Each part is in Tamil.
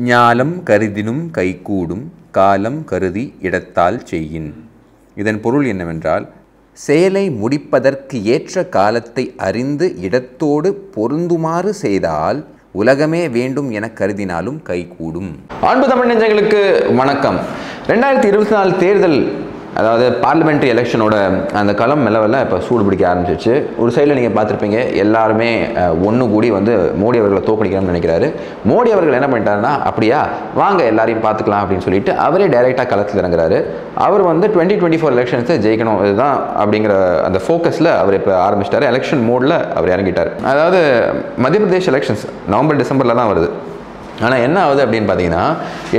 ஞாலம் கருதினும் கைகூடும் காலம் கருதி இடத்தால் செய்யின். இதன் பொருள் என்னவென்றால் செயலை முடிப்பதற்கு ஏற்ற காலத்தை அறிந்து இடத்தோடு பொருந்துமாறு செய்தால் உலகமே வேண்டும் என கருதினாலும் கைகூடும். அன்பு தமிழ் நெஞ்சங்களுக்கு வணக்கம். ரெண்டாயிரத்தி இருபத்தி நாலு தேர்தல் அதாவது பார்லிமெண்ட்ரி எலெக்ஷனோட அந்த களம் மெல்லவெல்லாம் இப்போ சூடு பிடிக்க ஆரம்பிச்சிருச்சு. ஒரு சைடில் நீங்கள் பார்த்துருப்பீங்க எல்லாருமே ஒன்று கூடி வந்து மோடி அவர்களை தோக்கடிக்கணும்னு நினைக்கிறாரு. மோடி அவர்கள் என்ன பண்ணிட்டாருன்னா அப்படியா வாங்க எல்லாரையும் பார்த்துக்கலாம் அப்படின்னு சொல்லிட்டு அவரே டைரெக்டாக களத்தில் இறங்குறாரு. அவர் வந்து டுவெண்ட்டி டுவெண்ட்டி ஃபோர் எலெக்ஷன்ஸை ஜெயிக்கணும் இதுதான் அப்படிங்கிற அந்த ஃபோக்கஸில் அவர் இப்போ ஆரம்பிச்சிட்டாரு. எலெக்ஷன் மோடில் அவர் இறங்கிட்டார். அதாவது மத்திய பிரதேஷ் எலெக்ஷன்ஸ் நவம்பர் டிசம்பரில் தான் வருது. ஆனால் என்ன ஆகுது அப்படின்னு பார்த்தீங்கன்னா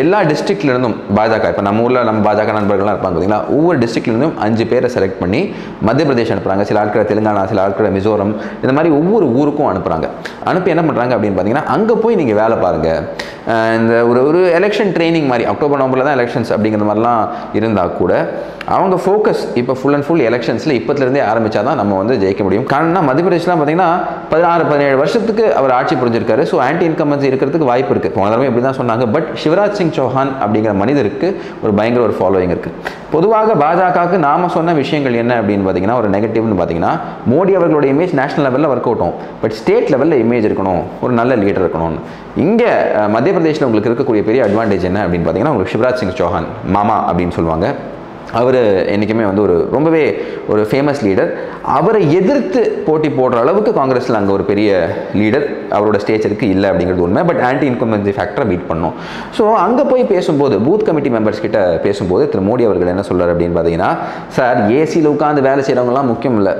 எல்லா டிஸ்ட்ரிக்ட்லேருந்தும் பாஜக இப்போ நம்ம ஊரில் நம்ம பாஜக நண்பர்கள்லாம் இருப்பாங்க பார்த்தீங்களா ஒவ்வொரு டிஸ்ட்ரிக்ட்லேருந்தும் அஞ்சு பேரை செலக்ட் பண்ணி மத்திய பிரதேஷ் அனுப்புகிறாங்க சில ஆட்களை தெலுங்கானா சில ஆட்களை மிசோரம் இந்த மாதிரி ஒவ்வொரு ஊருக்கும் அனுப்புகிறாங்க அனுப்பி என்ன பண்ணுறாங்க அப்படின்னு பார்த்தீங்கன்னா அங்கே போய் நீங்கள் வேலை பாருங்கள் இந்த ஒரு ஒரு எலெக்ஷன் ட்ரைனிங் மாதிரி அக்டோபர் நவம்பரில் தான் எலெக்ஷன்ஸ் அப்படிங்கிற மாதிரிலாம் இருந்தால் கூட அவங்க ஃபோக்கஸ் இப்போ ஃபுல் அண்ட் ஃபுல் எலெக்ஷன்ஸில் இப்போத்துலேருந்தே ஆரம்பித்தா தான் நம்ம வந்து ஜெயிக்க முடியும். காரணம் மத்திய பிரதேஷ்லாம் பார்த்தீங்கன்னா பதினாறு பதினேழு வருஷத்துக்கு அவர் ஆட்சி புரிஞ்சிருக்காரு. ஸோ ஆன்டி இன்கம்பன்சி இருக்கிறதுக்கு வாய்ப்பு இருக்குது போன எல்லாருமே இப்படி தான் சொன்னாங்க. பட் சிவராஜ் சிங் சௌஹான் அப்படிங்கிற மனிதருக்கு ஒரு பயங்கர ஒரு ஃபாலோயிங் இருக்குது பொதுவாக பாஜகவுக்கு நாம சொன்ன விஷயங்கள் என்ன அப்படின்னு பார்த்தீங்கன்னா ஒரு நெகட்டிவ்னு பார்த்தீங்கன்னா மோடி அவர்களோட இமேஜ் நேஷனல் லெவலில் ஒர்க் அவுட்டும் பட் ஸ்டேட் லெவலில் இமேஜ் இருக்கணும். ஒரு நல்ல லீடர் இருக்கணும்னு. இங்கே மத்திய பிரதேசில் உங்களுக்கு இருக்கக்கூடிய பெரிய அட்வான்டேஜ் என்ன அப்படின்னு பார்த்தீங்கன்னா உங்களுக்கு சிவராஜ் சிங் சௌஹான் மாமா அப்படின்னு சொல்லுவாங்க. அவர் என்றைக்குமே வந்து ஒரு ரொம்பவே ஒரு ஃபேமஸ் லீடர் அவரை எதிர்த்து போட்டி போடுற அளவுக்கு காங்கிரஸில் அங்கே ஒரு பெரிய லீடர் அவரோட ஸ்டேச்சருக்கு இல்லை அப்படிங்கிறது உண்மை. பட் ஆன்டி இன்கம்பன்சி ஃபேக்டரை பீட் பண்ணோம். ஸோ அங்கே போய் பேசும்போது பூத் கமிட்டி மெம்பர்ஸ் கிட்ட பேசும்போது திரு மோடி அவர்கள் என்ன சொல்கிறார் அப்படின்னு பார்த்தீங்கன்னா சார் ஏசியில் உட்காந்து வேலை செய்கிறவங்கலாம் முக்கியம் இல்லை.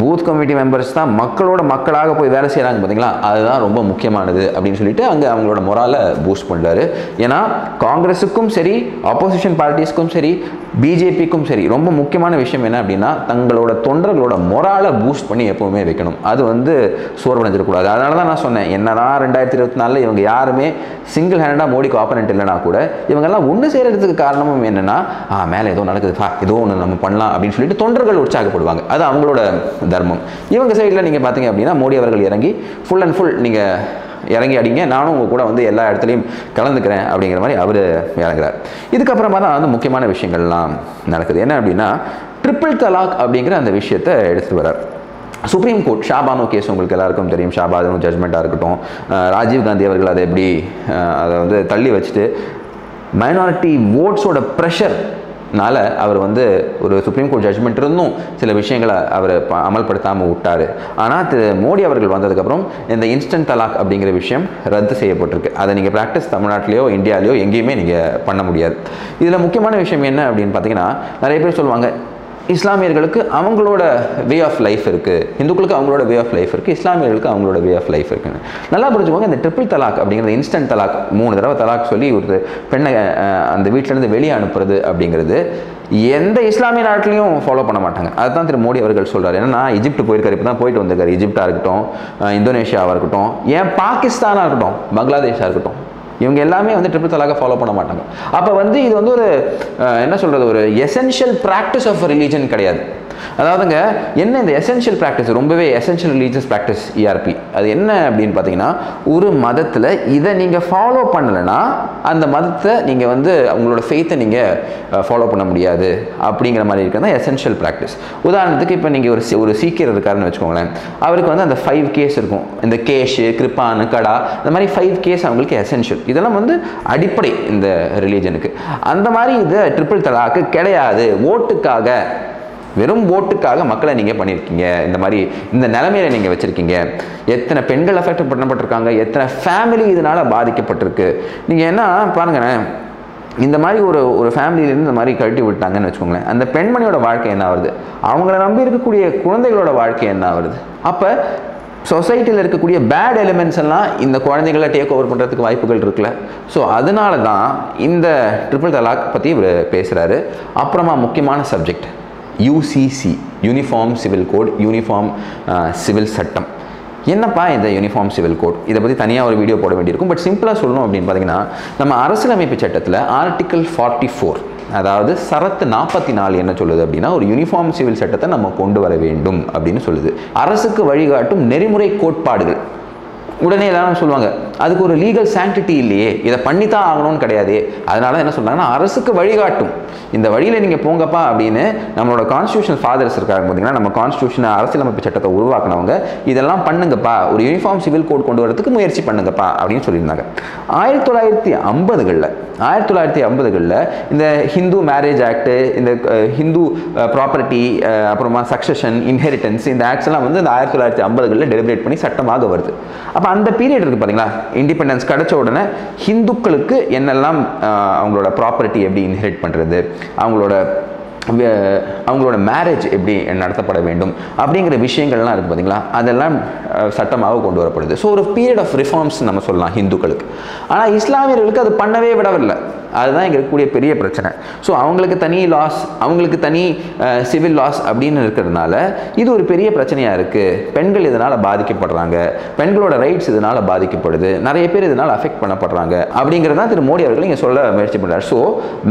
பூத் கமிட்டி மெம்பர்ஸ் தான் மக்களோட மக்களாக போய் வேலை செய்கிறாங்க பார்த்தீங்களா அதுதான் ரொம்ப முக்கியமானது அப்படின்னு சொல்லிட்டு அங்கே அவங்களோட மொராலை பூஸ்ட் பண்ணுறாரு ஏன்னா காங்கிரஸுக்கும் சரி ஆப்போசிஷன் பார்ட்டிஸ்க்கும் சரி பிஜேபிக்கும் சரி ரொம்ப முக்கியமான விஷயம் என்ன அப்படின்னா தங்களோட தொண்டர்களோட மொராலை பூஸ்ட் பண்ணி எப்போவுமே வைக்கணும். அது வந்து சோர்வடைஞ்சிடக்கூடாது அதனால தான் நான் சொன்னேன் என்னதான் ரெண்டாயிரத்தி இருபத்தி நாலில் இவங்க யாருமே சிங்கிள் ஹேண்டாக மோடிக்கு ஆப்பனண்ட் இல்லைனா கூட இவங்கெல்லாம் ஒன்று சேர்கிறதுக்கு காரணமும் என்னென்னா ஆ மேலே ஏதோ நடக்குது ஃபா ஏதோ ஒன்று நம்ம பண்ணலாம் அப்படின்னு சொல்லிட்டு தொண்டர்கள் உற்சாகப்படுவாங்க. அது அவங்களோட தர்மம். இவங்க சைடில் நீங்கள் பார்த்தீங்க அப்படின்னா மோடி அவர்கள் இறங்கி ஃபுல் அண்ட் ஃபுல் நீங்கள் இறங்கி அடிங்க நானும் உங்கள் கூட வந்து எல்லா இடத்துலையும் கலந்துக்கிறேன் அப்படிங்கிற மாதிரி அவர் இறங்குறார். இதுக்கப்புறமா தான் வந்து முக்கியமான விஷயங்கள்லாம் நடக்குது. என்ன அப்படின்னா ட்ரிபிள் தலாக் அப்படிங்கிற அந்த விஷயத்தை எடுத்துகிட்டு வரார் சுப்ரீம் கோர்ட் ஷாபானோ கேஸ் உங்களுக்கு எல்லாருக்கும் தெரியும். ஷாபானோ ஜட்மெண்ட்டாக இருக்கட்டும். ராஜீவ் காந்தி அவர்கள் அதை எப்படி அதை வந்து தள்ளி வச்சுட்டு மைனாரிட்டி ஓட்ஸோட ப்ரெஷர் னால அவர் வந்து ஒரு சுப்ரீம் கோர்ட் ஜட்மெண்ட் இருந்தும் சில விஷயங்களை அவர் ப- அமல்படுத்தாமல் விட்டார். ஆனால் திரு மோடி அவர்கள் வந்ததுக்கப்புறம் இந்த இன்ஸ்டன்ட் தலாக் அப்படிங்கிற விஷயம் ரத்து செய்யப்பட்டிருக்கு. அதை நீங்கள் ப்ராக்டிஸ் தமிழ்நாட்டிலையோ இந்தியாவிலையோ எங்கேயுமே நீங்கள் பண்ண முடியாது. இதில் முக்கியமான விஷயம் என்ன அப்படின்னு பார்த்தீங்கன்னா நிறைய பேர் சொல்லுவாங்க இஸ்லாமியர்களுக்கு அவங்களோட வே ஆஃப் லைஃப் இருக்குது இந்துக்களுக்கு அவங்களோட வே ஆஃப் லைஃப் இருக்குது இஸ்லாமியர்களுக்கு அவங்களோட வே ஆஃப் லைஃப் இருக்குன்னு. நல்லா புரிஞ்சுக்கோங்க இந்த ட்ரிபிள் தலாக் அப்படிங்கிறது இன்ஸ்டன்ட் தலாக் மூணு தடவை தலாக் சொல்லி ஒரு பெண்ணை அந்த வீட்டிலேருந்து வெளியே அனுப்புறது அப்படிங்கிறது எந்த இஸ்லாமிய நாட்டிலையும் ஃபாலோ பண்ண மாட்டாங்க. அதுதான் திரு மோடி அவர்கள் சொல்கிறார் ஏன்னா நான் எஜிப்ட் போயிருக்காரு இப்போ தான் போயிட்டு வந்திருக்காரு. எஜிப்டாக இருக்கட்டும் இந்தோனேஷியாவாக இருக்கட்டும் ஏன் பாகிஸ்தானாக இருக்கட்டும் பங்களாதேஷாக இருக்கட்டும் இவங்க எல்லாமே வந்து ட்ரிபிள் தலாக ஃபாலோ பண்ண மாட்டாங்க. அப்போ வந்து இது வந்து ஒரு என்ன சொல்கிறது ஒரு எசென்ஷியல் ப்ராக்டிஸ் ஆஃப் ரிலீஜன் கிடையாது. அதாவதுங்க என்ன இந்த எசென்ஷியல் ப்ராக்டிஸ் ரொம்பவே எசென்ஷியல் ரிலீஜியஸ் ப்ராக்டிஸ் இஆர்பி அது என்ன அப்படின்னு பார்த்தீங்கன்னா ஒரு மதத்தில் இதை நீங்கள் ஃபாலோ பண்ணலைன்னா அந்த மதத்தை நீங்கள் வந்து உங்களோட ஃபெய்த்தை நீங்கள் ஃபாலோ பண்ண முடியாது. அப்படிங்கிற மாதிரி இருக்கிறது தான் எசென்ஷியல் ப்ராக்டிஸ் உதாரணத்துக்கு இப்போ நீங்கள் ஒரு ஒரு சீக்கியர் இருக்காருன்னு வச்சுக்கோங்களேன். அவருக்கு வந்து அந்த ஃபைவ் கேஸ் இருக்கும். இந்த கேஷு கிருப்பானு கடா இந்த மாதிரி ஃபைவ் கேஸ் அவங்களுக்கு எசென்ஷியல் இதெல்லாம் வந்து அடிப்படை இந்த ரிலீஜனுக்கு அந்த மாதிரி இது ட்ரிபிள் தலாக்கு கிடையாது. ஓட்டுக்காக. வெறும் ஓட்டுக்காக மக்களை நீங்கள் பண்ணியிருக்கீங்க. இந்த மாதிரி இந்த நிலைமையில நீங்கள் வச்சுருக்கீங்க. எத்தனை பெண்கள் அஃபெக்ட் பண்ணப்பட்டிருக்காங்க. எத்தனை ஃபேமிலி இதனால் பாதிக்கப்பட்டிருக்கு. நீங்கள் என்ன பாருங்களேன். இந்த மாதிரி ஒரு ஒரு ஃபேமிலியிலேருந்து இந்த மாதிரி கழட்டி விட்டாங்கன்னு வச்சுக்கோங்களேன். அந்த பெண்மணியோட வாழ்க்கை என்ன ஆகுது? அவங்கள நம்பி இருக்கக்கூடிய குழந்தைகளோட வாழ்க்கை என்ன ஆகுது? அப்போ சொசைட்டியில் இருக்கக்கூடிய பேட் எலிமெண்ட்ஸ் எல்லாம் இந்த குழந்தைகளை டேக் ஓவர் பண்ணுறதுக்கு வாய்ப்புகள் இருக்குல்ல. ஸோ அதனால தான் இந்த ட்ரிபிள் தலாக் பற்றி இவர் பேசுகிறாரு அப்புறமா முக்கியமான subject UCC uniform civil code uniform civil சட்டம். என்னப்பா இந்த யூனிஃபார்ம் சிவில் கோட் இதை பற்றி தனியாக ஒரு வீடியோ போட வேண்டியிருக்கும். பட் சிம்பிளாக சொல்லணும் அப்படின்னு பார்த்தீங்கன்னா நம்ம அரசியலமைப்பு சட்டத்தில் ஆர்டிக்கல் ஃபார்ட்டி ஃபோர் அதாவது சரத்து நாற்பத்தி நாலு என்ன சொல்லுது அப்படின்னா ஒரு யூனிஃபார்ம் சிவில் சட்டத்தை நம்ம கொண்டு வர வேண்டும் அப்படின்னு சொல்லுது. அரசுக்கு வழிகாட்டும் நெறிமுறை கோட்பாடுகள். உடனே எல்லாரும் சொல்லுவாங்க. அதுக்கு ஒரு லீகல் சாங்டிட்டி இல்லையே. இதை பண்ணி தான் ஆகணும்னு கிடையாது. அதனால என்ன சொல்கிறாங்கன்னா அரசுக்கு வழிகாட்டும். இந்த வழியில் நீங்கள் போங்கப்பா அப்படின்னு நம்மளோட கான்ஸ்டியூஷன் ஃபாதர்ஸ் இருக்காங்க பார்த்தீங்கன்னா நம்ம கான்ஸ்டியூஷன் அரசியலமைப்பு சட்டத்தை உருவாக்கினவங்க இதெல்லாம் பண்ணுங்கப்பா. ஒரு யூனிஃபார்ம் சிவில் கோட் கொண்டு வரதுக்கு முயற்சி பண்ணுங்கப்பா அப்படின்னு சொல்லியிருந்தாங்க. ஆயிரத்தி தொள்ளாயிரத்தி ஐம்பதுகளில் ஆயிரத்தி தொள்ளாயிரத்தி ஐம்பதுகளில் இந்த ஹிந்து மேரேஜ் ஆக்ட்டு இந்த ஹிந்து ப்ராப்பர்ட்டி அப்புறமா சக்ஸஷன் இன்ஹெரிட்டன்ஸ் இந்த ஆக்ட்ஸ் எல்லாம் வந்து இந்த ஆயிரத்தி தொள்ளாயிரத்தி ஐம்பதுகளில் டெலிபரேட் பண்ணி சட்டமாக வருது. அப்போ அந்த பீரியட் இருக்குது பார்த்தீங்களா இண்டிபெண்டன்ஸ் கிடச்ச உடனே ஹிந்துக்களுக்கு என்னெல்லாம் அவங்களோட ப்ராப்பர்ட்டி எப்படி இன்ஹெரிட் பண்ணுறது அவங்களோட வே- அவங்களோட மேரேஜ் எப்படி நடத்தப்பட வேண்டும் அப்படிங்கிற விஷயங்கள்லாம் இருக்குது பார்த்தீங்களா அதெல்லாம் சட்டமாக கொண்டு வரப்படுது. ஸோ ஒரு பீரியட் ஆஃப் ரிஃபார்ம்ஸ் நம்ம சொல்லலாம் ஹிந்துக்களுக்கு. ஆனால் இஸ்லாமியர்களுக்கு அது பண்ணவே விடவில்லை. அதுதான் இங்கே இருக்கக்கூடிய பெரிய பிரச்சனை. ஸோ அவங்களுக்கு தனி லாஸ் அவங்களுக்கு தனி சிவில் லாஸ் அப்படின்னு இருக்கிறதுனால இது ஒரு பெரிய பிரச்சனையாக இருக்குது பெண்கள் இதனால் பாதிக்கப்படுறாங்க. பெண்களோட ரைட்ஸ் இதனால் பாதிக்கப்படுது. நிறைய பேர் இதனால் அஃபெக்ட் பண்ணப்படுறாங்க. அப்படிங்கிறது தான் திரு மோடி அவர்கள் இங்கே சொல்ல முயற்சி பண்ணுறார் ஸோ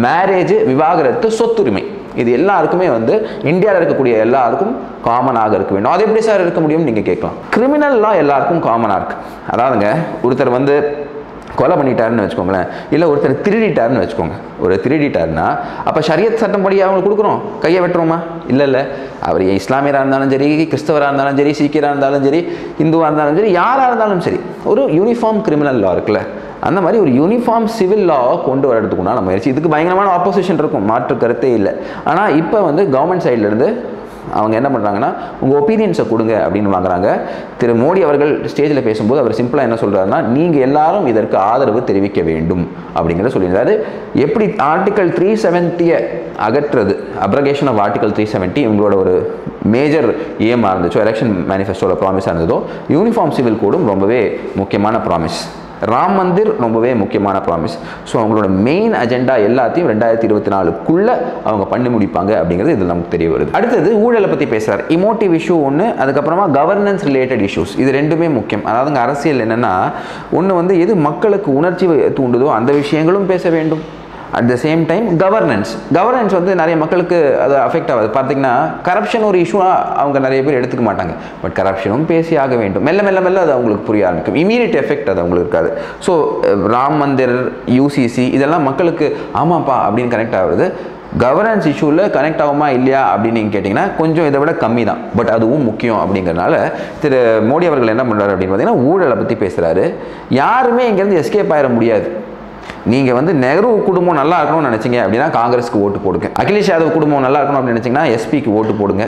மேரேஜ் விவாகரத்து சொத்துரிமை. இது எல்லாருக்குமே வந்து இந்தியாவில் இருக்கக்கூடிய எல்லாருக்கும் காமனாக இருக்க வேண்டும். அது எப்படி சார் இருக்க முடியும்னு நீங்கள் கேட்கலாம். கிரிமினல்லாம் எல்லாருக்கும் காமனாக இருக்குது அதாவதுங்க ஒருத்தர் வந்து கொலை பண்ணிட்டாருன்னு வச்சுக்கோங்களேன். இல்லை ஒருத்தர் திருடிட்டாருன்னு வச்சுக்கோங்க. ஒரு திருடிட்டாருன்னா அப்போ ஷரியத் சட்டம் படி அவங்களுக்கு கொடுக்குறோம் கையை வெட்டுறோமா? இல்லை இல்லை. அவர் இஸ்லாமியராக இருந்தாலும் சரி கிறிஸ்தவராக இருந்தாலும் சரி சீக்கியராக இருந்தாலும் சரி இந்துவாக இருந்தாலும் சரி யாராக இருந்தாலும் சரி ஒரு யூனிஃபார்ம் கிரிமினல் லா இருக்குல்ல அந்த மாதிரி ஒரு யூனிஃபார்ம் சிவில் லா கொண்டு வரதுக்கு நம்ம முயற்சி. இதுக்கு பயங்கரமான ஆப்போசிஷன் இருக்கும். மாற்று கருத்தே இல்லை. ஆனால் இப்போ வந்து கவர்மெண்ட் சைட்லேருந்து அவங்க என்ன பண்ணுறாங்கன்னா உங்கள் ஒப்பீனியன்ஸை கொடுங்க அப்படின்னு வாங்குறாங்க. திரு மோடி அவர்கள் ஸ்டேஜில் பேசும்போது அவர் சிம்பிளாக என்ன சொல்கிறாருன்னா நீங்கள் எல்லாரும் இதற்கு ஆதரவு தெரிவிக்க வேண்டும் அப்படிங்கிறத சொல்லியிருந்தாரு. எப்படி ஆர்டிகல் த்ரீ செவன்ட்டியை அகற்றுறது abrogation of article three seventy இவங்களோட ஒரு மேஜர் ஏமாக இருந்துச்சோ எலெக்ஷன் மேனிஃபெஸ்டோவில் ப்ராமிஸாக இருந்ததோ யூனிஃபார்ம் சிவில் கோடும் ரொம்பவே முக்கியமான ப்ராமிஸ் ராம் மந்திர் ரொம்பவே முக்கியமான ப்ராமிஸ் ஸோ அவங்களோட மெயின் அஜெண்டா எல்லாத்தையும் ரெண்டாயிரத்தி இருபத்தி நாலுக்குள்ளே அவங்க பண்ணி முடிப்பாங்க அப்படிங்கிறது இதில் நமக்கு தெரிய வருது. அடுத்தது ஊழலை பற்றி பேசுகிறார் இமோட்டிவ் இஷ்யூ ஒன்று அதுக்கப்புறமா கவர்னன்ஸ் ரிலேட்டட் இஷ்யூஸ் இது ரெண்டுமே முக்கியம். அதாவதுங்க அரசியல் என்னென்னா ஒன்று வந்து எது மக்களுக்கு உணர்ச்சி தூண்டுதோ அந்த விஷயங்களும் பேச வேண்டும். At the same time governance governance வந்து நிறைய மக்களுக்கு அது அஃபெக்ட் ஆகாது. பார்த்தீங்கன்னா கரப்ஷன் ஒரு இஷ்யூவாக அவங்க நிறைய பேர் எடுத்துக்க மாட்டாங்க. பட் கரப்ஷனும் பேசி ஆக வேண்டும். மெல்ல மெல்ல மெல்ல அது அவங்களுக்கு புரிய ஆரம்பிக்கும். இமீடியட் எஃபெக்ட் அது அவங்களுக்கு இருக்காது. ஸோ ராம் மந்திர் யூசிசி இதெல்லாம் மக்களுக்கு ஆமாப்பா அப்படின்னு கனெக்ட் ஆகுது கவர்னன்ஸ் இஷ்யூவில் கனெக்ட் ஆகுமா இல்லையா அப்படின்னு நீங்கள் கேட்டிங்கன்னா கொஞ்சம் இதை விட கம்மி தான். பட் அதுவும் முக்கியம் அப்படிங்கிறனால திரு மோடி அவர்கள் என்ன பண்ணுறாரு அப்படின்னு பார்த்தீங்கன்னா ஊழலை பற்றி பேசுகிறாரு யாருமே இங்கேருந்து எஸ்கேப் ஆயிட முடியாது. நீங்கள் வந்து நெஹ்ரு குடும்பம் நல்லா இருக்கணும்னு நினச்சிங்க அப்படின்னா காங்கிரஸ்க்கு ஓட்டு போடுங்க. அகிலேஷ் யாதவ் குடும்பம் நல்லா இருக்கணும் அப்படின்னு நினச்சிங்கன்னா எஸ்பிக்கு ஓட்டு போடுங்க.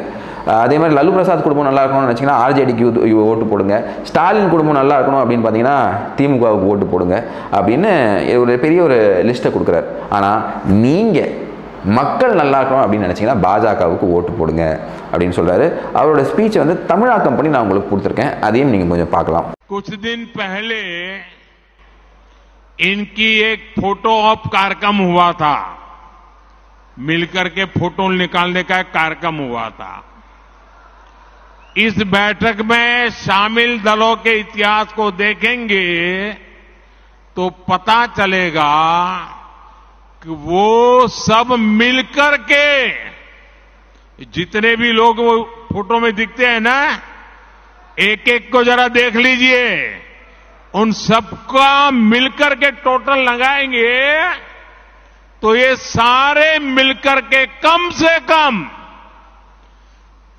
அதே மாதிரி லல்லு பிரசாத் குடும்பம் நல்லா இருக்கணும்னு நினச்சிங்கன்னா ஆர்ஜேடிக்கு ஓட்டு போடுங்க. ஸ்டாலின் குடும்பம் நல்லா இருக்கணும் அப்படின்னு பார்த்தீங்கன்னா திமுகவுக்கு ஓட்டு போடுங்க அப்படின்னு ஒரு பெரிய ஒரு லிஸ்ட்டை கொடுக்குறாரு. ஆனால் நீங்கள் மக்கள் நல்லா இருக்கணும் அப்படின்னு நினச்சிங்கன்னா பாஜகவுக்கு ஓட்டு போடுங்க அப்படின்னு சொல்கிறாரு அவரோட ஸ்பீச் வந்து தமிழாக்கம் பண்ணி நான் உங்களுக்கு கொடுத்துருக்கேன். அதையும் நீங்கள் கொஞ்சம் பார்க்கலாம். குச் தின் பஹலே इनकी एक फ़ोटो ऑप कार्यक्रम हुआ था। मिलकर के फ़ोटो निकालने का एक कार्यक्रम हुआ था। इस बैठक में शामिल दलों के इतिहास को देखेंगे तो पता चलेगा कि वो सब मिलकर के जितने भी लोग वो फ़ोटो में दिखते हैं ना एक एक को जरा देख लीजिए। उन सबका मिलकर के टोटल लगाएँगे तो ये सारे मिलकर के कम से कम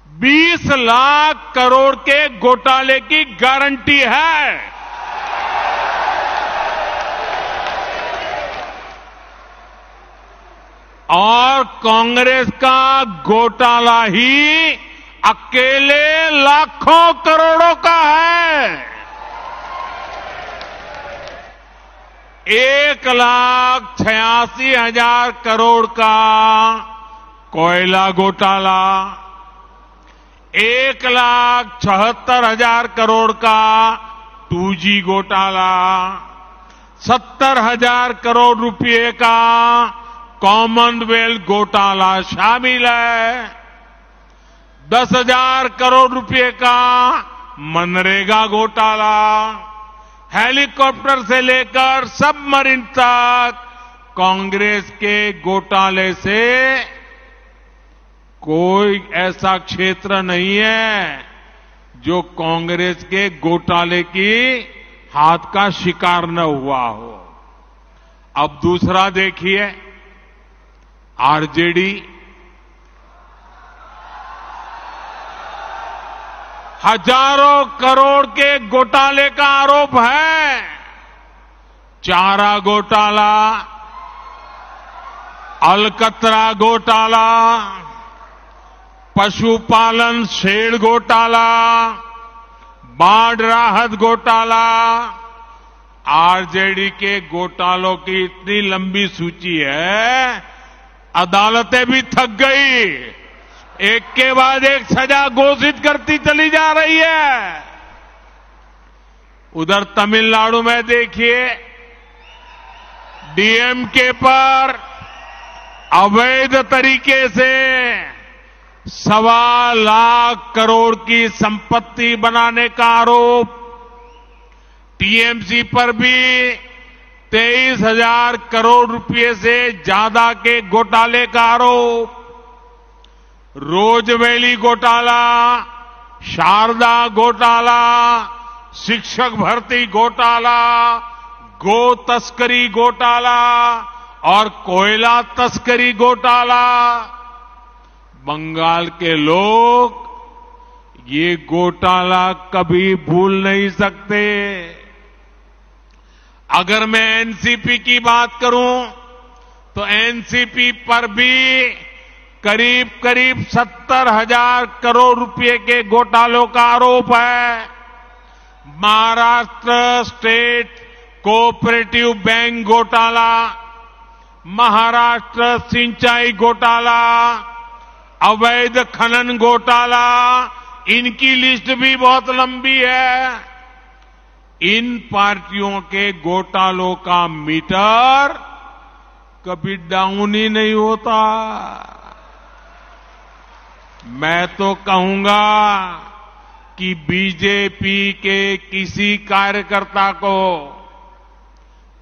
20 लाख करोड़ के घोटाले की गारंटी है। और कांग्रेस का घोटाला ही अकेले लाखों करोड़ों का है। एक लाख छियासी हज़ार करोड़ का कोयला घोटाला, एक लाख चौहत्तर हज़ार करोड़ का टू जी घोटाला, सत्तर हज़ार करोड़ रुपए का कॉमनवेल्थ घोटाला शामिल है। दस हज़ार करोड़ रुपए का मनरेगा घोटाला हेलीकॉप्टर से लेकर सबमरीन तक कांग्रेस के घोटाले से कोई ऐसा क्षेत्र नहीं है जो कांग्रेस के घोटाले की हाथ का शिकार न हुआ हो। अब दूसरा देखिए, आरजेडी हज़ारों करोड़ के घोटाले का आरोप है। चारा घोटाला, अलकतरा घोटाला, पशुपालन शेड घोटाला, बाढ़ राहत घोटाला, आरजेडी के घोटालों की इतनी लंबी सूची है, अदालतें भी थक गई। एक के बाद एक सजा घोषित करती चली जा रही है। उधर तमिलनाडु में देखिए डीएमके पर अवैध तरीके से सवा लाख करोड़ की संपत्ति बनाने का आरोप। टीएमसी पर भी तेईस हज़ार करोड़ रुपए से ज़्यादा के घोटाले का आरोप। रोजवेली घोटाला, शारदा घोटाला, शिक्षक भर्ती घोटाला, गो तस्करी घोटाला और कोयला तस्करी घोटाला। बंगाल के लोग ये घोटाला कभी भूल नहीं सकते। अगर मैं एनसीपी की बात करूँ तो एनसीपी पर भी करीब करीब सत्तर हज़ार करोड़ रुपए के घोटालों का आरोप है। महाराष्ट्र स्टेट कोऑपरेटिव बैंक घोटाला, महाराष्ट्र सिंचाई घोटाला, अवैध खनन घोटाला, इनकी लिस्ट भी बहुत लंबी है। इन पार्टियों के घोटालों का मीटर कभी डाउन ही नहीं होता। मैं तो कहूँगा कि बीजेपी के किसी कार्यकर्ता को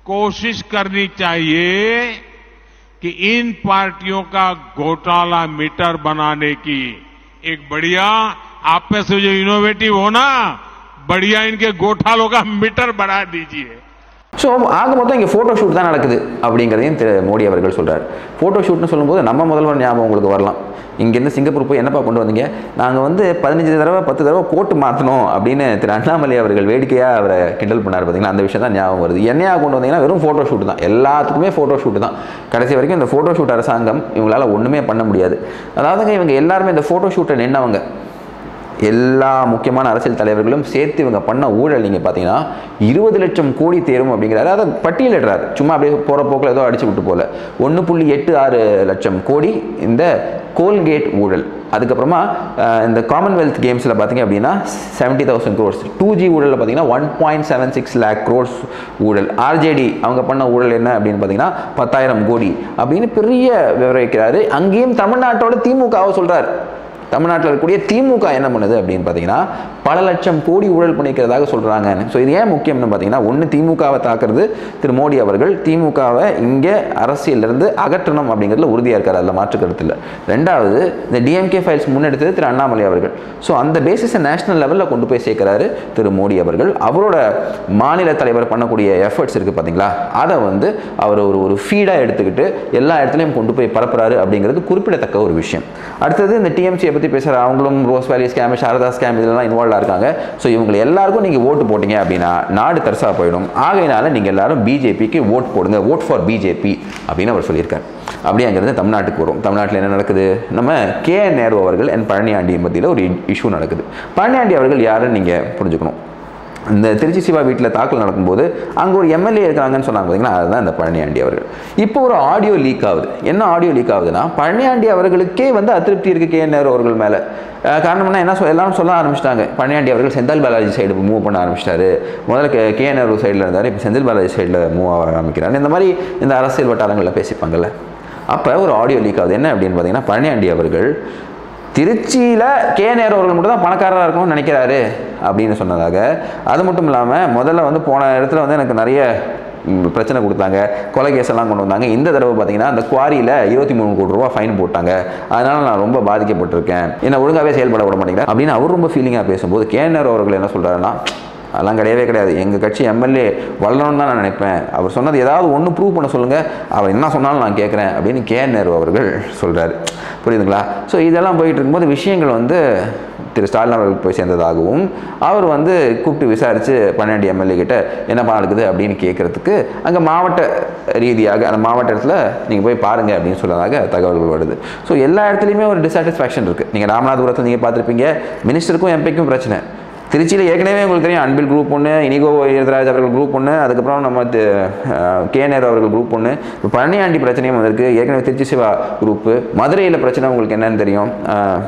कोशिश करनी चाहिए कि इन पार्टियों का घोटाला मीटर बनाने की। एक बढ़िया, आप में से जो इनोवेटिव हो ना, बढ़िया इनके घोटालों का मीटर बढ़ा दीजिए। ஸோ ஆக மொத்தம் இங்கே ஃபோட்டோ ஷூட் தான் நடக்குது அப்படிங்கிறதையும் திரு மோடி அவர்கள் சொல்கிறார் ஃபோட்டோ ஷூட்னு சொல்லும்போது நம்ம முதல்வர் ஞாபகம் உங்களுக்கு வரலாம். இங்கேருந்து சிங்கப்பூர் போய் என்னப்பா கொண்டு வந்தீங்க? நாங்கள் வந்து பதினஞ்சு தடவை பத்து தடவை கோட்டு மாற்றணும் அப்படின்னு திரு அண்ணாமலை அவர்கள் வேடிக்கையாக அவரை கிண்டல் பண்ணார் பார்த்தீங்கன்னா அந்த விஷயம் தான் ஞாபகம் வருது. என்னையாக கொண்டு வந்தீங்கன்னா வெறும் ஃபோட்டோ ஷூட் தான். எல்லாத்துக்குமே ஃபோட்டோ ஷூட் தான். கடைசி வரைக்கும் இந்த ஃபோட்டோ ஷூட் அரசாங்கம் இவங்களால ஒன்றுமே பண்ண முடியாது. அதாவதுங்க இவங்க எல்லாருமே இந்த ஃபோட்டோ ஷூட்டை நின்னவங்க. எல்லா முக்கியமான அரசியல் தலைவர்களும் சேர்த்து இவங்க பண்ண ஊழல் நீங்கள் பார்த்தீங்கன்னா இருபது லட்சம் கோடி தேரும் அப்படிங்கிறாரு. அதை பட்டியலிடுறாரு. சும்மா அப்படியே போகிற போக்கில் ஏதோ அடிச்சு விட்டு போல. ஒன்று புள்ளி எட்டு ஆறு லட்சம் கோடி இந்த கோல்கேட் ஊழல். அதுக்கப்புறமா இந்த காமன்வெல்த் கேம்ஸில் பார்த்தீங்க அப்படின்னா seventy thousand crores two G ஊழலில் பார்த்தீங்கன்னா one point seven six lakh crores ஊழல். ஆர்ஜேடி அவங்க பண்ண ஊழல் என்ன அப்படின்னு பார்த்தீங்கன்னா பத்தாயிரம் கோடி அப்படின்னு பெரிய விவரிக்கிறாரு அங்கேயும் தமிழ்நாட்டோட திமுகவை சொல்கிறார் தமிழ்நாட்டில் இருக்கக்கூடிய திமுக என்ன பண்ணுது அப்படின்னு பார்த்தீங்கன்னா பல லட்சம் கோடி ஊழல் பண்ணிக்கிறதாக சொல்கிறாங்க ஸோ இது ஏன் முக்கியம்னு பார்த்தீங்கன்னா ஒன்று திமுகவை தாக்குறது திரு மோடி அவர்கள் திமுகவை இங்கே அரசியலிருந்து அகற்றணும் அப்படிங்கிறதுல உறுதியாக இருக்கார் அதில் மாற்று இல்லை. ரெண்டாவது இந்த டிஎம்கே ஃபைல்ஸ் முன்னெடுத்தது திரு அண்ணாமலை அவர்கள். ஸோ அந்த பேசிஸை நேஷனல் லெவலில் கொண்டு போய் சேர்க்கிறாரு திரு மோடி அவர்கள். அவரோட மாநில தலைவர் பண்ணக்கூடிய எஃபர்ட்ஸ் இருக்குது பார்த்தீங்களா? அதை வந்து அவர் ஒரு ஒரு ஃபீடாக எடுத்துக்கிட்டு எல்லா இடத்துலையும் கொண்டு போய் பரப்புறாரு அப்படிங்கிறது குறிப்பிடத்தக்க ஒரு விஷயம். அடுத்தது இந்த டிஎம்சியை பற்றி பேசுகிற அவங்களும் ரோஸ் வேலி ஸ்கேம் சாரதா ஸ்கேம் இதெல்லாம் இன்வால்வாக இருக்காங்க. ஸோ இவங்க எல்லாருக்கும் நீங்கள் ஓட்டு போட்டிங்க அப்படின்னா நாடு தரிசாக போயிடும். ஆகையினால நீங்கள் எல்லாரும் பிஜேபிக்கு ஓட் போடுங்க. ஓட் ஃபார் பிஜேபி அப்படின்னு அவர் சொல்லியிருக்கார். அப்படியே அங்கேருந்து தமிழ்நாட்டுக்கு வரும். தமிழ்நாட்டில் என்ன நடக்குது? நம்ம கே நேரு அவர்கள் என் பழனியாண்டி மத்தியில் ஒரு இஷ்யூ நடக்குது. பழனியாண்டி அவர்கள் யாருன்னு நீங்கள் புரிஞ்சுக்கணும். இந்த திருச்சி சிவா வீட்டில் தாக்கல் நடக்கும்போது அங்கே ஒரு எம்எல்ஏ இருக்காங்கன்னு சொன்னாங்க பார்த்தீங்கன்னா அதுதான் இந்த பழனியாண்டி அவர்கள். இப்போ ஒரு ஆடியோ லீக் ஆகுது. என்ன ஆடியோ லீக் ஆகுதுன்னா பழனியாண்டி அவர்களுக்கே வந்து அதிருப்தி இருக்குது கே நேரு அவர்கள் மேலே. காரணம் என்ன சொல் எல்லாரும் சொல்ல ஆரம்பிச்சிட்டாங்க. பழனியாண்டி அவர்கள் செந்தில் பாலாஜி சைடு மூவ் பண்ண ஆரம்பிச்சிட்டாரு. முதல்ல கே கே நேரு சைடில் இருந்தார் இப்போ செந்தில் பாலாஜி சைடில் மூவ் ஆக ஆரம்பிக்கிறார். இந்த மாதிரி இந்த அரசியல் வட்டாரங்களில் பேசிப்பாங்கல்ல. அப்போ ஒரு ஆடியோ லீக் ஆகுது. என்ன அப்படின்னு பார்த்தீங்கன்னா பழனியாண்டி அவர்கள் திருச்சியில் கே நேரு அவர்கள் மட்டும் தான் பணக்காரராக இருக்கணும்னு நினைக்கிறாரு அப்படின்னு சொன்னதாக. அது மட்டும் இல்லாமல் முதல்ல வந்து போன இடத்துல வந்து எனக்கு நிறைய பிரச்சனை கொடுத்தாங்க. கொலை கேஸெல்லாம் கொண்டு வந்தாங்க. இந்த தடவை பார்த்தீங்கன்னா அந்த குவாரியில் இருபத்தி மூணு கோடி ரூபா ஃபைன் போட்டாங்க. அதனால் நான் ரொம்ப பாதிக்கப்பட்டிருக்கேன். என்னை ஒழுங்காகவே செயல்பட விட மாட்டேங்கிறேன் அப்படின்னு அவர் ரொம்ப ஃபீலிங்காக பேசும்போது கே அவர்கள் என்ன சொல்கிறாருன்னா அதெல்லாம் கிடையவே கிடையாது. எங்கள் கட்சி எம்எல்ஏ வளரணும்னு தான் நான் நினைப்பேன். அவர் சொன்னது ஏதாவது ஒன்று ப்ரூவ் பண்ண சொல்லுங்கள் அவர் என்ன சொன்னாலும் நான் கேட்குறேன் அப்படின்னு கே நேரு அவர்கள் சொல்கிறார் புரியுதுங்களா? ஸோ இதெல்லாம் போயிட்டு இருக்கும்போது விஷயங்கள் வந்து திரு ஸ்டாலின் அவர்களுக்கு போய் சேர்ந்ததாகவும் அவர் வந்து கூப்பிட்டு விசாரித்து பன்னெண்டு எம்எல்ஏ கிட்ட என்னப்பா நடக்குது அப்படின்னு கேட்குறதுக்கு அங்கே மாவட்ட ரீதியாக அந்த மாவட்ட இடத்துல நீங்கள் போய் பாருங்கள் அப்படின்னு சொன்னதாக தகவல்கள் வருது. ஸோ எல்லா இடத்துலையுமே ஒரு டிசாட்டிஸ்ஃபேக்ஷன் இருக்குது நீங்கள் ராமநாதபுரத்தில் நீங்கள் பார்த்துருப்பீங்க. மினிஸ்டருக்கும் எம்பிக்கும் பிரச்சனை. திருச்சியில் ஏற்கனவே உங்களுக்கு தெரியும் அன்பில் குரூப் ஒன்று இனிகோ ஈரதராஜ் அவர்கள் குரூப் ஒன்று அதுக்கப்புறம் நம்ம கே நேரு அவர்கள் குரூப் ஒன்று இப்போ பழனியாண்டி பிரச்சனையும் வந்திருக்கு. ஏற்கனவே திருச்சி சிவா குரூப்பு மதுரையில் பிரச்சனை உங்களுக்கு என்னன்னு தெரியும்.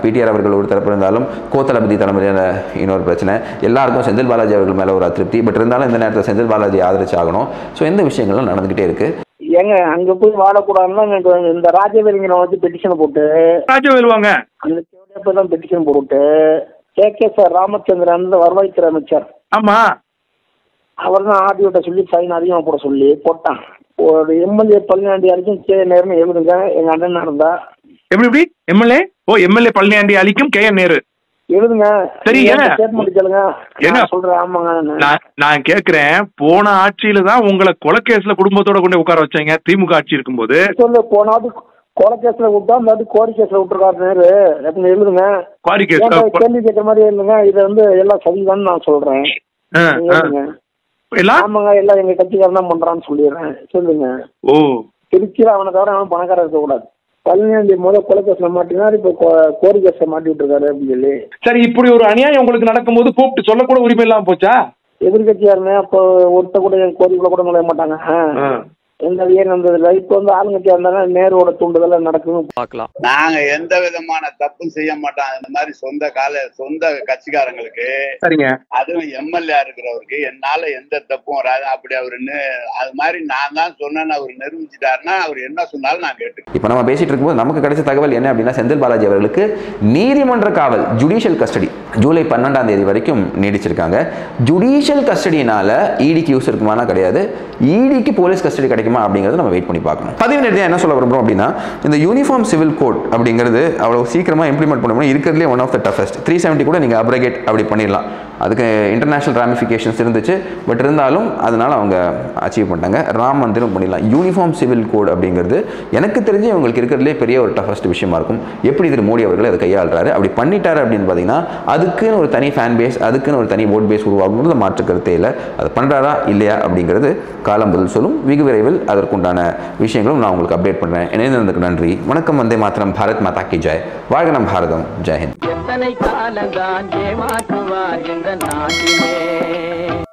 பிடிஆர் அவர்கள் ஒரு தரப்பு இருந்தாலும் கோத்தளபதி தலைமையில் இன்னொரு பிரச்சனை. எல்லாருக்கும் செந்தில் பாலாஜி அவர்கள் மேலே ஒரு அதிருப்தி. பட் இருந்தாலும் இந்த நேரத்தில் செந்தில் பாலாஜி ஆதரிச்சு ஆகணும். ஸோ இந்த விஷயங்கள்லாம் நடந்துக்கிட்டே இருக்குது ஏங்க அங்க போய் வாழக்கூடாதுன்னா எனக்கு இந்த ராஜவேலிங்கனை வச்சு பெட்டிஷன் போட்டு ராஜவேல் வாங்க அந்த பெட்டிஷன் போட்டு கே கே சார் ராமச்சந்திரன் வருவாய்த்துறை அமைச்சர். ஆமா. அவர் தான் ஆர்டிஓட்ட சொல்லி ஃபைன் அதிகமாக போட சொல்லி போட்டான். ஒரு எம்எல்ஏ பழனியாண்டி வரைக்கும் கே நேர்னு எழுதுங்க. எங்க அண்ணன் இருந்தா. எப்படி எப்படி? எம்எல்ஏ? ஓ எம்எல்ஏ பழனியாண்டி அலிக்கும் கே என் நேரு. எழுதுங்க. சரி, ஏங்க? ஸ்டேட்மெண்ட் கேளுங்க? நான் சொல்றேன். ஆமாங்க நான் நான் கேக்குறேன். போன ஆட்சியில தான் உங்களை கொலைக்கேஸ்ல குடும்பத்தோட கொண்டு உட்கார வச்சாங்க. திமுக ஆட்சி இருக்கும்போது. சொல்லு போனாவது கொலை கேஸ்ல விட்டா இந்த வாட்டி கோரி கேஸ்ல விட்டுருக்காரு நேரு. அப்படின்னு எழுதுங்க. குவாரி கேஸ் கேள்வி கேட்க மாதிரி எழுதுங்க. இது வந்து எல்லாம் சரிதான்னு நான் சொல்றேன். ஆமாங்க எல்லாம் எங்க கட்சிக்காரன் தான் பண்றான்னு சொல்லிடுறேன். சொல்லுங்க. ஓ. திருச்சியில் அவனை தவிர அவன் பணக்காரன் இருக்கக்கூடாது பழனியாண்டி முதல் கொலை கேஸ்ல மாட்டினார் இப்போ கோரி கேஸ்ல மாட்டி விட்டுருக்காரு அப்படின்னு சொல்லி. சரி இப்படி ஒரு அநியாயம் உங்களுக்கு நடக்கும்போது கூப்பிட்டு சொல்லக்கூட உரிமை இல்லாம போச்சா? எதிர்கட்சியாருங்க அப்போ ஒருத்த கூட என் கோரிக்குள்ள கூட நுழைய மாட்டாங்க. ஏன் நடந்ததில்லை இப்போ வந்து ஆளுங்கட்சியா இருந்தாங்க நேருவோட தூண்டுதல நடக்கும் நாங்க எந்த விதமான தப்பும் செய்ய மாட்டோம். அந்த மாதிரி சொந்த கால சொந்த கட்சிக்காரங்களுக்கு சரிங்க. அதுவும் எம்எல்ஏ இருக்கிறவருக்கு என்னால எந்த தப்பும் வராது. அப்படி அவருன்னு அது மாதிரி நான் தான் சொன்னேன்னு அவர் நிரூபிச்சிட்டாருன்னா அவர் என்ன சொன்னாலும் நான் கேட்டு இப்போ நம்ம பேசிட்டு இருக்கும்போது நமக்கு கிடைச்ச தகவல் என்ன அப்படின்னா செந்தில் பாலாஜி அவர்களுக்கு நீதிமன்ற காவல் ஜுடிஷியல் கஸ்டடி ஜூலை பன்னெண்டாம் தேதி வரைக்கும் நீடிச்சிருக்காங்க. ஜுடிஷியல் கஸ்டடினால இடிக்கு யூஸ் இருக்குமானா கிடையாது. இடிக்கு போலீஸ் கஸ்டடி கிடைக்குமா அப்படிங்கறத நம்ம வெயிட் பண்ணி பார்க்கணும். பதிவு நேரத்தில் என்ன சொல்ல விரும்புகிறோம் அப்படின்னா இந்த யூனிஃபார்ம் சிவில் கோட் அப்படிங்கிறது அவ்வளோ சீக்கிரமாக இம்ப்ளிமெண்ட் பண்ண முடியும். இருக்கிறதுலே one of the toughest three seventy கூட நீங்கள் அப்ரகேட் அப்படி பண்ணிடலாம். அதுக்கு இன்டர்நேஷனல் ராமிஃபிகேஷன்ஸ் இருந்துச்சு. பட் இருந்தாலும் அதனால அவங்க அச்சீவ் பண்ணிட்டாங்க. ராம் மந்திரம் பண்ணிடலாம். யூனிஃபார்ம் சிவில் கோட் அப்படிங்கிறது எனக்கு தெரிஞ்சு இவங்களுக்கு இருக்கிறதுலே பெரிய ஒரு டஃபஸ்ட் விஷயமா இருக்கும். எப்படி திரு மோடி அவர்கள் அதை கையாளுறாரு? அப்படி பண்ணிட்டாரு அப்படின்னு பார்த்தீங்கன்னா அதுக்குன்னு ஒரு தனி ஃபேன் பேஸ் அதுக்குன்னு ஒரு தனி ஓட் பேஸ் உருவாகுங்கிறது மாற்று கருத்தே இல்லை. அது பண்ணுறாரா இல்லையா? அப்படிங்கிறது காலம் பதில் சொல்லும். வெகு விரைவில் தகவல்கள் அதற்குண்டான விஷயங்களும் நான் உங்களுக்கு அப்டேட் பண்ணுறேன் இணைந்ததுக்கு நன்றி. வணக்கம் வந்தே மாத்திரம் பாரத் மாதா கி ஜெய். வாழ்க நம் பாரதம். ஜெயஹிந்த் எத்தனை காலந்தான் ஏமாற்றுவார் இந்த நாட்டிலே.